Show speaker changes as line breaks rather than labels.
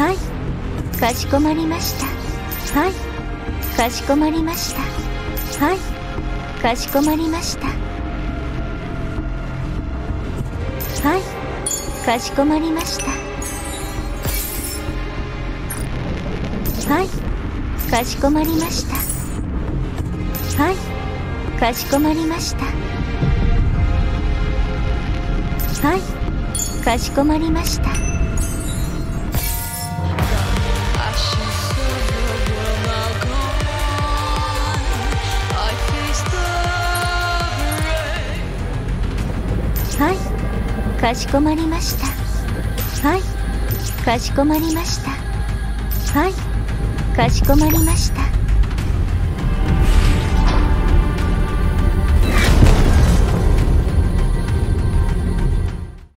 はい。かしこまりました。はい。かしこまりました。はい。かしこまりました。はい。かしこまりました。はい。かしこまりました。はい。かしこまりました。はい。かしこまりました。はい。かしこまりました。はい。かしこまりました。はい。かしこまりました。